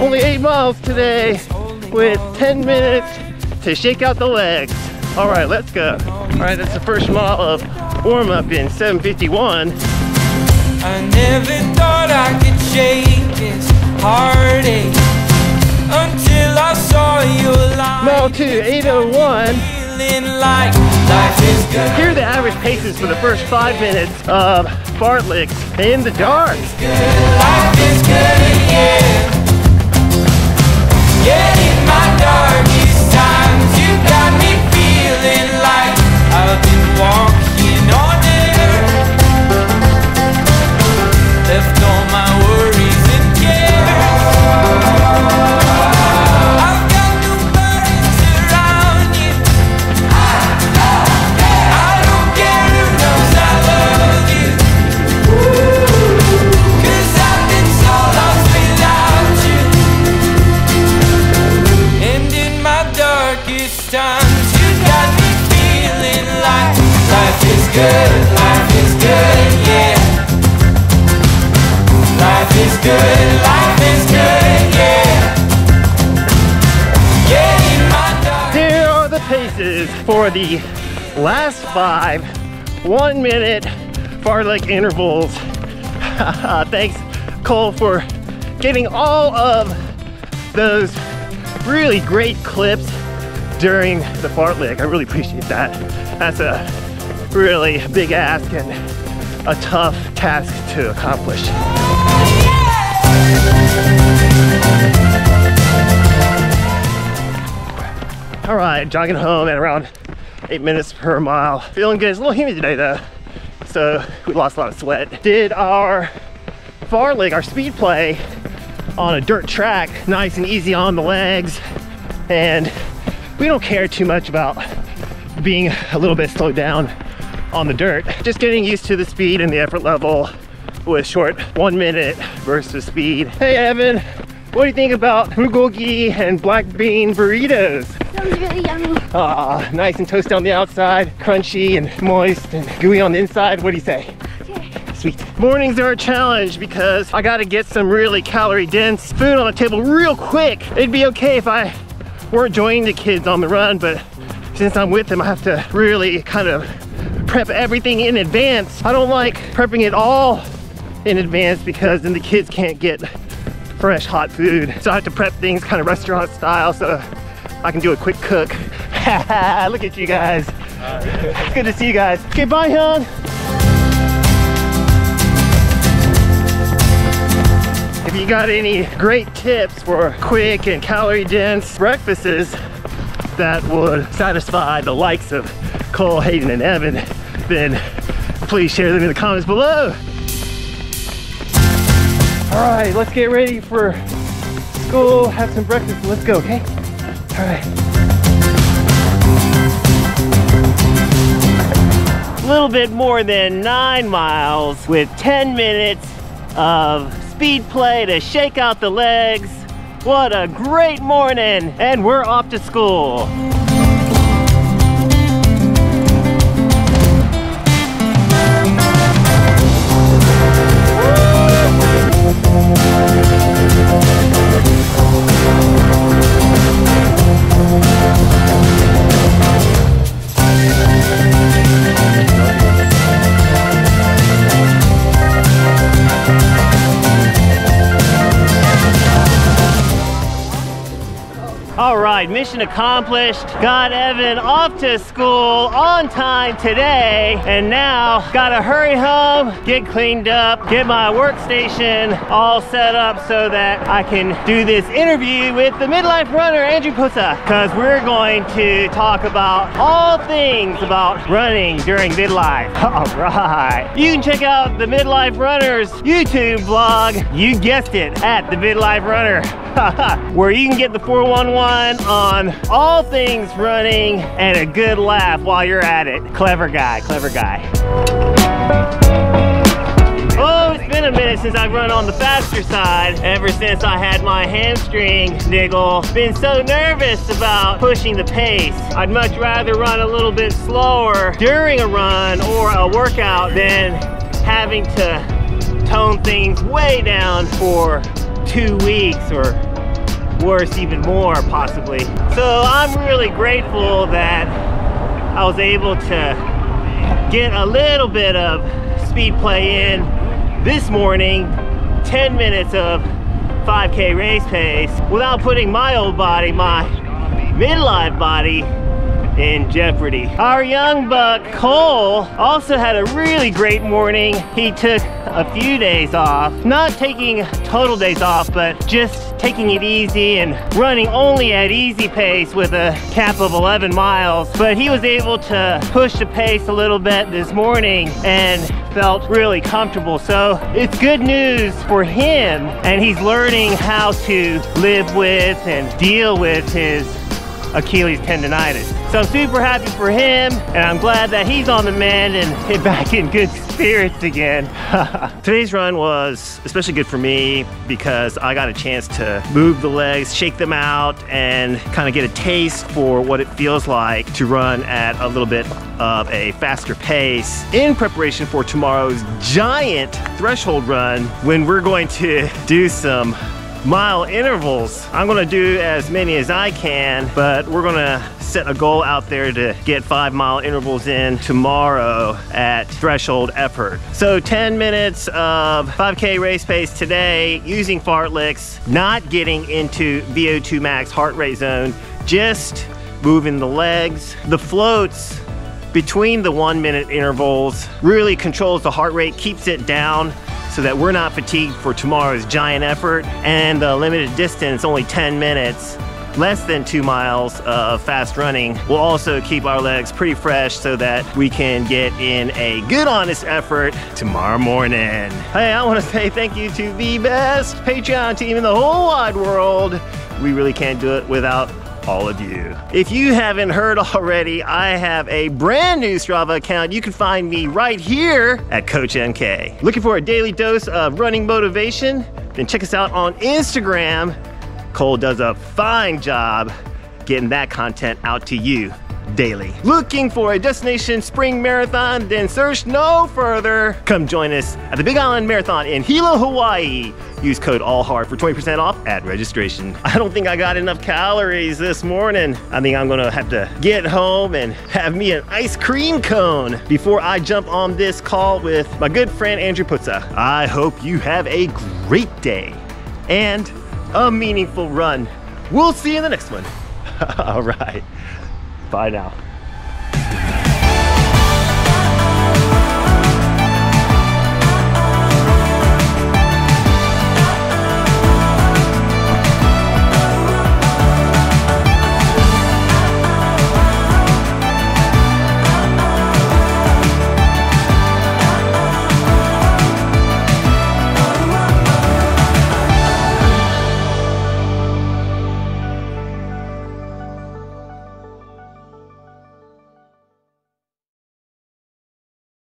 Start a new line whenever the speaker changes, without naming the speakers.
only eight miles today with 10 minutes to shake out the legs. All right, let's go. All right, that's the first mile of warm up in 751.
I never thought I could shake this heartache until I saw your light.
Mile two, 801.
Feeling like life is.
Here are the average paces for the first five minutes of fartleks in the dark.
Darkest you got me feeling like life is good, life is good, yeah. Life is good, life is good, yeah. Yeah,
are the paces for the last five one minute fartlek intervals. Thanks, Cole, for getting all of those really great clips during the fartlek. I really appreciate that. That's a really big ask and a tough task to accomplish. All right, jogging home at around eight minutes per mile. Feeling good. It's a little humid today though, so we lost a lot of sweat. Did our fartlek, our speed play on a dirt track, nice and easy on the legs, and we don't care too much about being a little bit slowed down on the dirt. Just getting used to the speed and the effort level with short one minute versus speed. Hey Evan, what do you think about bulgogi and black bean burritos?
Sounds really yummy.
Ah, nice and toasty on the outside, crunchy and moist and gooey on the inside. What do you say?
Okay.
Sweet. Mornings are a challenge because I gotta get some really calorie dense food on the table real quick. It'd be okay if I weren't joining the kids on the run, but since I'm with them, I have to really kind of prep everything in advance. I don't like prepping it all in advance because then the kids can't get fresh hot food. So I have to prep things kind of restaurant style so I can do a quick cook. Look at you guys. It's good to see you guys. Okay, bye, Hyun. You got any great tips for quick and calorie dense breakfasts that would satisfy the likes of Cole, Hayden, and Evan, then please share them in the comments below. All right, let's get ready for school, have some breakfast, let's go, okay? All right. A little bit more than nine miles with 10 minutes of speed play to shake out the legs. What a great morning, and we're off to school. Mission accomplished. Got Evan off to school on time today. And now gotta hurry home, get cleaned up, get my workstation all set up so that I can do this interview with the midlife runner, Andrew Posa. Cause we're going to talk about all things about running during midlife. All right. You can check out the Midlife Runners YouTube vlog. You guessed it, at the Midlife Runner. where you can get the 411 on all things running and a good laugh while you're at it. Clever guy, clever guy. Oh, it's been a minute since I've run on the faster side. Ever since I had my hamstring niggle. Been so nervous about pushing the pace. I'd much rather run a little bit slower during a run or a workout than having to tone things way down for two weeks or worse even more possibly. So I'm really grateful that I was able to get a little bit of speed play in this morning, 10 minutes of 5K race pace without putting my old body, my midlife body in jeopardy. Our young buck Cole also had a really great morning. He took a few days off, not taking total days off, but just taking it easy and running only at easy pace with a cap of 11 miles. But he was able to push the pace a little bit this morning and felt really comfortable. So it's good news for him and he's learning how to live with and deal with his Achilles tendonitis. So I'm super happy for him and I'm glad that he's on the mend and back in good spirits again. Today's run was especially good for me because I got a chance to move the legs, shake them out, and kind of get a taste for what it feels like to run at a little bit of a faster pace in preparation for tomorrow's giant threshold run when we're going to do some mile intervals. I'm gonna do as many as I can, but we're gonna set a goal out there to get five mile intervals in tomorrow at threshold effort. So 10 minutes of 5K race pace today using fartleks, not getting into VO2 max heart rate zone, just moving the legs. The floats between the one minute intervals really controls the heart rate, keeps it down so that we're not fatigued for tomorrow's giant effort and the limited distance, only 10 minutes, less than two miles of fast running will also keep our legs pretty fresh so that we can get in a good honest effort tomorrow morning. Hey, I want to say thank you to the best Patreon team in the whole wide world. We really can't do it without all of you. If you haven't heard already, I have a brand new Strava account. You can find me right here at Coach MK. Looking for a daily dose of running motivation? Then check us out on Instagram. Cole does a fine job getting that content out to you daily. Looking for a destination spring marathon? Then search no further. Come join us at the Big Island Marathon in Hilo, Hawaii. Use code ALLHEART for 20% off at registration. I don't think I got enough calories this morning. I think I'm gonna have to get home and have me an ice cream cone before I jump on this call with my good friend Andrew Putza. I hope you have a great day and a meaningful run. We'll see you in the next one. All right. Bye now.